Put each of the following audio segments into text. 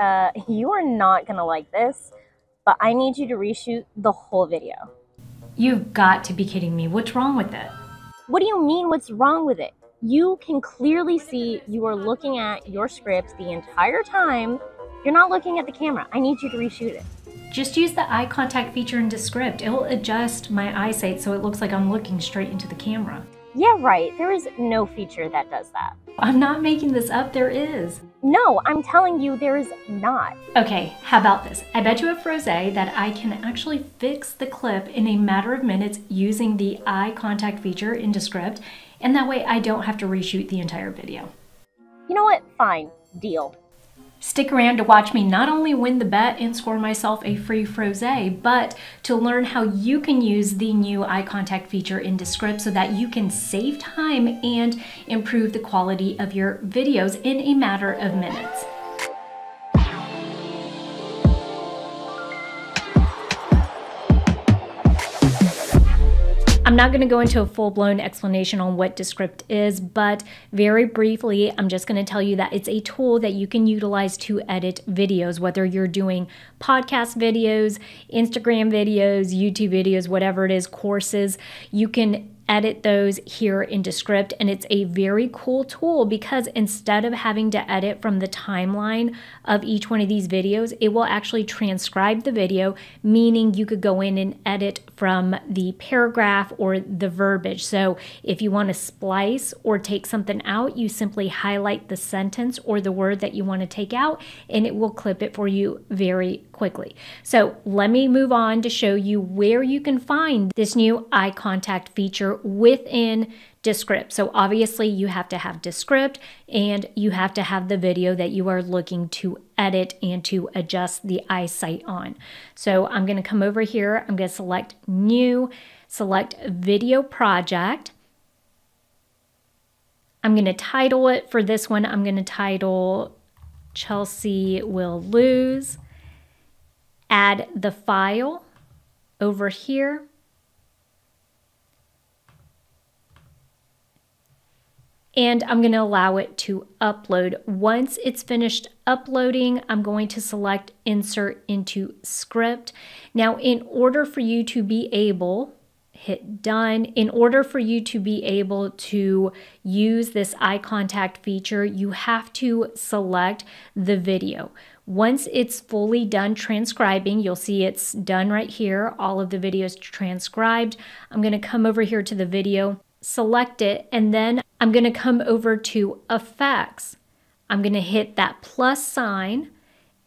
uh, you are not gonna like this, but I need you to reshoot the whole video. You've got to be kidding me. What's wrong with it? What do you mean, what's wrong with it? You can clearly see you are looking at your script the entire time. You're not looking at the camera. I need you to reshoot it. Just use the eye contact feature in Descript. It'll adjust my eyesight so it looks like I'm looking straight into the camera. Yeah, right. There is no feature that does that. I'm not making this up, there is. No, I'm telling you, there is not. Okay, how about this? I bet you a Frosé that I can actually fix the clip in a matter of minutes using the eye contact feature in Descript, and that way I don't have to reshoot the entire video. You know what? Fine. Deal. Stick around to watch me not only win the bet and score myself a free Frosé, but to learn how you can use the new eye contact feature in Descript so that you can save time and improve the quality of your videos in a matter of minutes. I'm not going to go into a full blown explanation on what Descript is, but very briefly, I'm just going to tell you that it's a tool that you can utilize to edit videos, whether you're doing podcast videos, Instagram videos, YouTube videos, whatever it is, courses. You can edit those here in Descript. And it's a very cool tool because instead of having to edit from the timeline of each one of these videos, it will actually transcribe the video, meaning you could go in and edit from the paragraph or the verbiage. So if you want to splice or take something out, you simply highlight the sentence or the word that you want to take out, and it will clip it for you very quickly. So let me move on to show you where you can find this new eye contact feature within Descript. So obviously you have to have Descript and you have to have the video that you are looking to edit and to adjust the eyesight on. So I'm going to come over here. I'm going to select new, select video project. I'm going to title it for this one. I'm going to title Chelsea will lose. Add the file over here. and I'm going to allow it to upload. Once it's finished uploading, I'm going to select insert into script. Now, in order for you to be able, hit done, in order for you to be able to use this eye contact feature, you have to select the video. Once it's fully done transcribing, you'll see it's done right here. All of the videos transcribed. I'm going to come over here to the video select it, and then I'm going to come over to effects. I'm going to hit that plus sign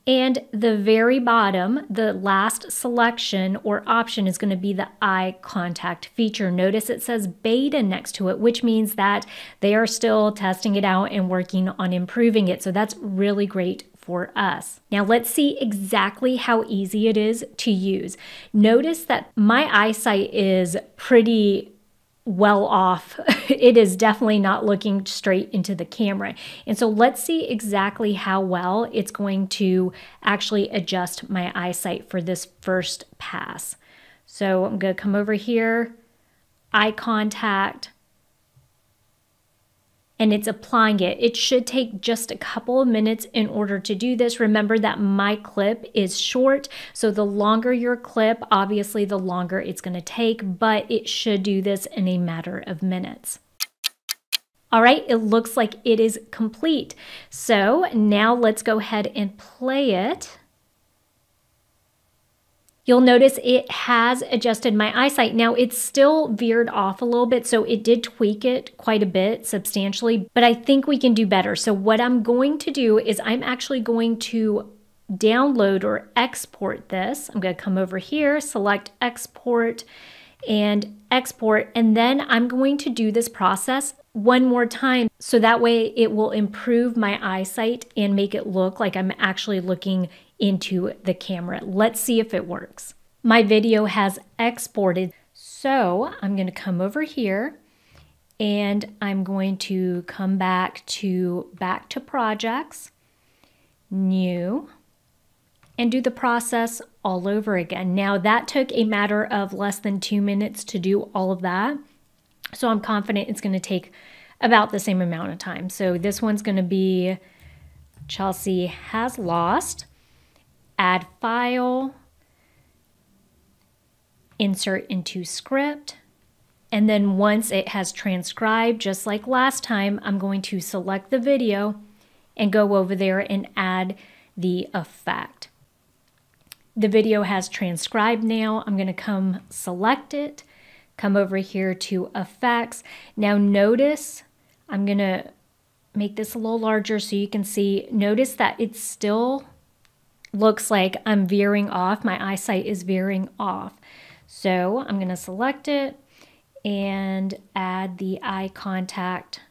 and the very bottom, the last selection or option is going to be the eye contact feature. Notice it says beta next to it, which means that they are still testing it out and working on improving it. So that's really great for us. Now let's see exactly how easy it is to use. Notice that my eyesight is pretty well off. it is definitely not looking straight into the camera. And so let's see exactly how well it's going to actually adjust my eyesight for this first pass. So I'm going to come over here, eye contact, and it's applying it. It should take just a couple of minutes in order to do this. Remember that my clip is short, so the longer your clip, obviously the longer it's going to take, but it should do this in a matter of minutes. All right, it looks like it is complete. So now let's go ahead and play it. You'll notice it has adjusted my eyesight. Now it's still veered off a little bit, so it did tweak it quite a bit substantially, but I think we can do better. So what I'm going to do is I'm actually going to download or export this. I'm going to come over here, select export and export, and then I'm going to do this process one more time so that way it will improve my eyesight and make it look like I'm actually looking into the camera. Let's see if it works. My video has exported, so I'm going to come over here and I'm going to come back to back to projects, new, and do the process all over again. Now that took a matter of less than two minutes to do all of that. So I'm confident it's going to take about the same amount of time. So this one's going to be Chelsea has lost. Add file, insert into script. And then once it has transcribed, just like last time, I'm going to select the video and go over there and add the effect. The video has transcribed now. I'm going to come select it, come over here to effects. Now notice, I'm going to make this a little larger so you can see. Notice that it's still looks like I'm veering off. My eyesight is veering off. So I'm going to select it and add the eye contact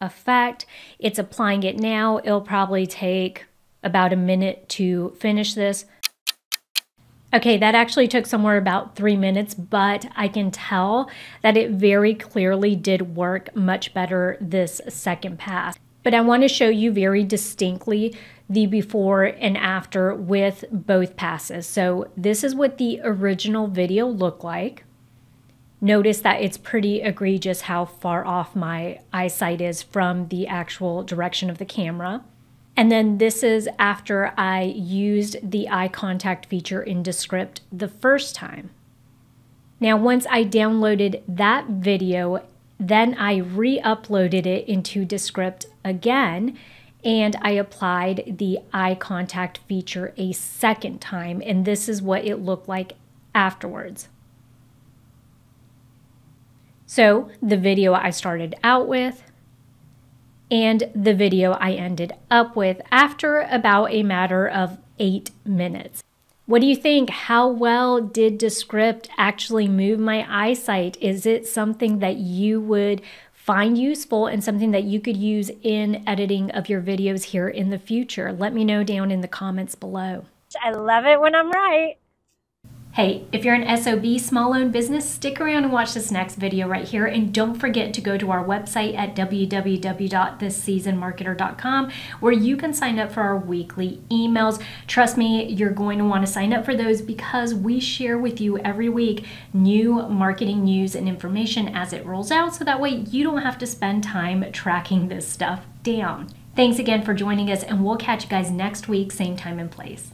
effect. It's applying it now. It'll probably take about a minute to finish this. Okay, that actually took somewhere about three minutes, but I can tell that it very clearly did work much better this second pass. But I want to show you very distinctly the before and after with both passes. So this is what the original video looked like. Notice that it's pretty egregious how far off my eyesight is from the actual direction of the camera. And then this is after I used the eye contact feature in Descript the first time. Now, once I downloaded that video, then I re-uploaded it into Descript again and I applied the eye contact feature a second time, and this is what it looked like afterwards. So the video I started out with and the video I ended up with after about a matter of eight minutes. What do you think? How well did Descript actually move my eyesight? Is it something that you would find useful and something that you could use in editing of your videos here in the future? Let me know down in the comments below. I love it when I'm right. Hey, if you're an SOB small owned business, stick around and watch this next video right here. And don't forget to go to our website at www.theseasonedmarketer.com where you can sign up for our weekly emails. Trust me, you're going to want to sign up for those because we share with you every week new marketing news and information as it rolls out. So that way you don't have to spend time tracking this stuff down. Thanks again for joining us, and we'll catch you guys next week, same time and place.